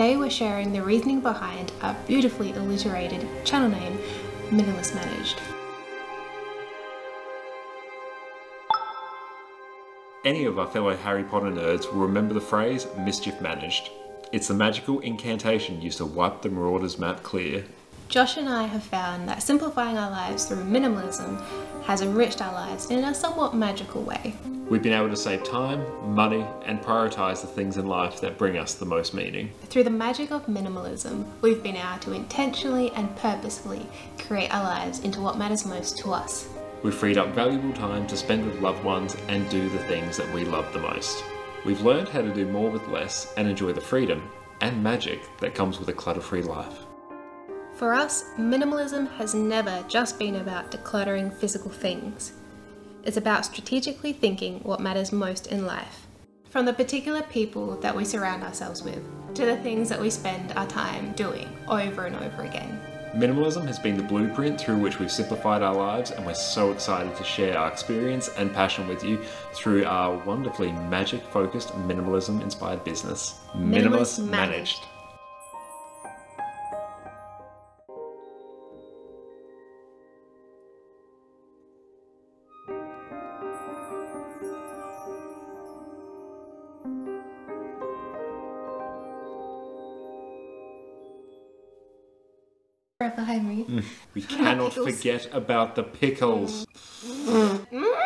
today we're sharing the reasoning behind our beautifully alliterated channel name, Minimalists Managed. Any of our fellow Harry Potter nerds will remember the phrase mischief managed. It's the magical incantation used to wipe the Marauders map clear. Josh and I have found that simplifying our lives through minimalism has enriched our lives in a somewhat magical way. We've been able to save time, money, and prioritise the things in life that bring us the most meaning. Through the magic of minimalism, we've been able to intentionally and purposefully create our lives into what matters most to us. We've freed up valuable time to spend with loved ones and do the things that we love the most. We've learned how to do more with less and enjoy the freedom and magic that comes with a clutter free life. For us, minimalism has never just been about decluttering physical things. It's about strategically thinking what matters most in life. From the particular people that we surround ourselves with, to the things that we spend our time doing over and over again. Minimalism has been the blueprint through which we've simplified our lives, and we're so excited to share our experience and passion with you through our wonderfully magic focused, minimalism inspired business. Minimalists Managed. We cannot forget about the pickles. Mm.